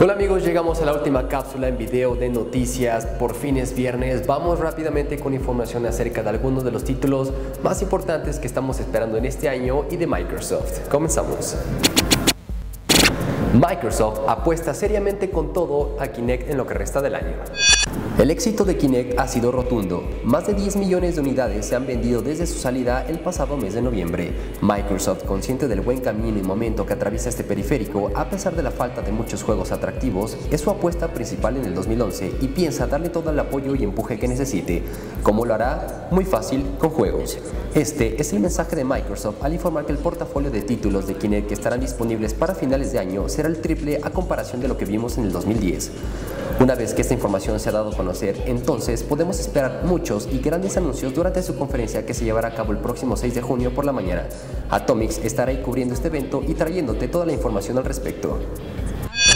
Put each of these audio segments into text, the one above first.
Hola amigos, llegamos a la última cápsula en video de noticias, por fin es viernes, vamos rápidamente con información acerca de algunos de los títulos más importantes que estamos esperando en este año y de Microsoft. Comenzamos. Microsoft apuesta seriamente con todo a Kinect en lo que resta del año. El éxito de Kinect ha sido rotundo. Más de 10 millones de unidades se han vendido desde su salida el pasado mes de noviembre. Microsoft, consciente del buen camino y momento que atraviesa este periférico, a pesar de la falta de muchos juegos atractivos, es su apuesta principal en el 2011 y piensa darle todo el apoyo y empuje que necesite. ¿Cómo lo hará? Muy fácil, con juegos. Este es el mensaje de Microsoft al informar que el portafolio de títulos de Kinect que estarán disponibles para finales de año será el triple a comparación de lo que vimos en el 2010. Una vez que esta información se ha dado a entonces podemos esperar muchos y grandes anuncios durante su conferencia que se llevará a cabo el próximo 6 de junio por la mañana. Atomics estará ahí cubriendo este evento y trayéndote toda la información al respecto.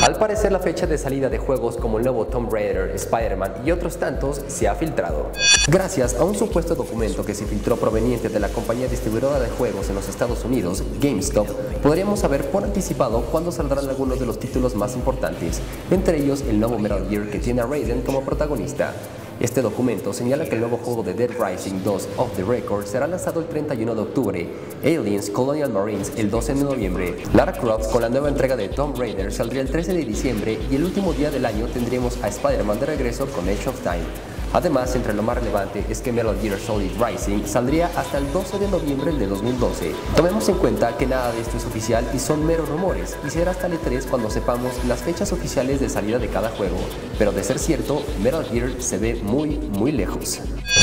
Al parecer la fecha de salida de juegos como el nuevo Tomb Raider, Spider-Man y otros tantos se ha filtrado. Gracias a un supuesto documento que se filtró proveniente de la compañía distribuidora de juegos en los Estados Unidos, GameStop, podríamos saber por anticipado cuándo saldrán algunos de los títulos más importantes, entre ellos el nuevo Metal Gear que tiene a Raiden como protagonista. Este documento señala que el nuevo juego de Dead Rising 2 of the Record será lanzado el 31 de octubre, Aliens Colonial Marines el 12 de noviembre, Lara Croft con la nueva entrega de Tomb Raider saldría el 13 de diciembre y el último día del año tendríamos a Spider-Man de regreso con Age of Time. Además, entre lo más relevante es que Metal Gear Solid Rising saldría hasta el 12 de noviembre de 2012. Tomemos en cuenta que nada de esto es oficial y son meros rumores, y será hasta el E3 cuando sepamos las fechas oficiales de salida de cada juego, pero de ser cierto, Metal Gear se ve muy, muy lejos.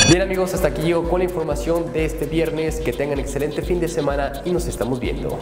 Bien amigos, hasta aquí yo con la información de este viernes, que tengan excelente fin de semana y nos estamos viendo.